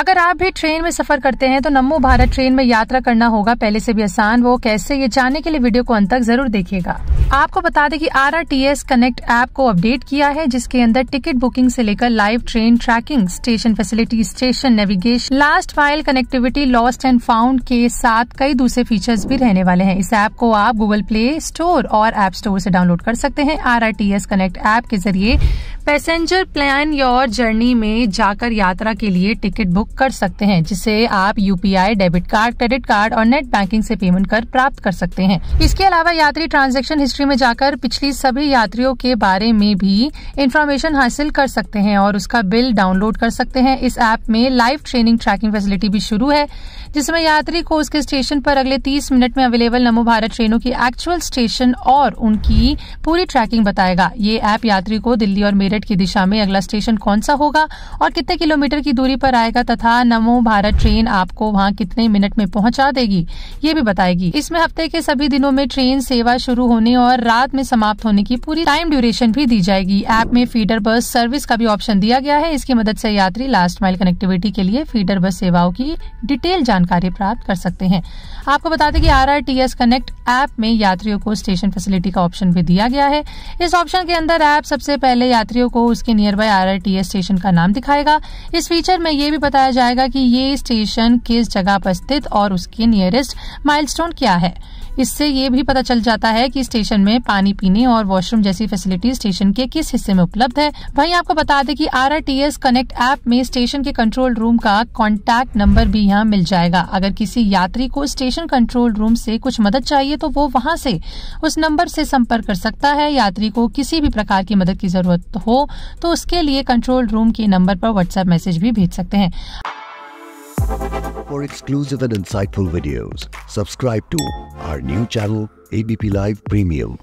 अगर आप भी ट्रेन में सफ़र करते हैं तो नमो भारत ट्रेन में यात्रा करना होगा पहले से भी आसान। वो कैसे, ये जानने के लिए वीडियो को अंत तक ज़रूर देखिएगा। आपको बता दें कि R R T S connect app को अपडेट किया है, जिसके अंदर टिकट बुकिंग से लेकर live train tracking station facility station navigation last mile connectivity lost and found के साथ कई दूसरे फीचर्स भी रहने वाले हैं। इस ऐप को आप गूगल प्ले स्टोर और एप स्टोर से डाउनलोड कर सकते हैं। R R T S connect app के ज़रिए पैसेंजर प्लान योर जर्नी में जाकर यात्रा के लिए टिकट बुक कर सकते हैं, जिसे आप UPI debit card, credit card और नेट बैंकिंग से पेमेंट कर प्राप्त कर सकते हैं। इसके अलावा यात्री ट्रांजैक्शन हिस्ट्री में जाकर पिछली सभी यात्रियों के बारे में भी इंफॉर्मेशन हासिल कर सकते हैं और उसका बिल डाउनलोड कर सकते हैं। इस ऐप में लाइव ट्रेनिंग ट्रैकिंग फैसिलिटी भी शुरू है, जिसमें यात्री को उसके स्टेशन पर अगले 30 मिनट में अवेलेबल नमो भारत ट्रेनों की एक्चुअल स्टेशन और उनकी पूरी ट्रैकिंग बताएगा। ये ऐप यात्री को दिल्ली और मेरठ की दिशा में अगला स्टेशन कौन सा होगा और कितने किलोमीटर की दूरी पर आएगा तथा नमो भारत ट्रेन आपको वहाँ कितने मिनट में पहुँचा देगी, ये भी बताएगी। इसमें हफ़्ते के सभी दिनों में ट्रेन सेवा शुरू होने और रात में समाप्त होने की पूरी टाइम ड्यूरेशन भी दी जाएगी। ऐप में फीडर बस सर्विस का भी ऑप्शन दिया गया है। इसकी मदद से यात्री लास्ट माइल कनेक्टिविटी के लिए फीडर बस सेवाओं की डिटेल जानकारी प्राप्त कर सकते हैं। आपको बता दें कि R R T S connect app में यात्रियों को स्टेशन फैसिलिटी का ऑप्शन भी दिया गया है। इस ऑप्शन के अंदर ऐप सबसे पहले यात्रियों को उसके nearby R R T S station का नाम दिखाएगा। इस फीचर में ये भी बताया जाएगा कि ये स्टेशन किस जगह पर स्थित और उसके नियरेस्ट माइलस्टोन क्या है। इससे ये भी पता चल जाता है कि स्टेशन में पानी पीने और वॉशरूम जैसी फैसिलिटी स्टेशन के किस हिस्से में उपलब्ध है। वहीं आपको बता दें कि आर कनेक्ट ऐप में स्टेशन के कंट्रोल रूम का कॉन्टैक्ट नंबर भी यहाँ मिल जाएगा। अगर किसी यात्री को स्टेशन कंट्रोल रूम से कुछ मदद चाहिए तो वो वहाँ से उस नंबर से संपर्क कर सकता है। यात्री को किसी भी प्रकार की मदद की ज़रूरत हो तो उसके लिए कंट्रोल रूम के नंबर पर व्हाट्सएप मैसेज भी भेज सकते हैं। For exclusive and insightful videos, subscribe to our new channel ABP Live Premium.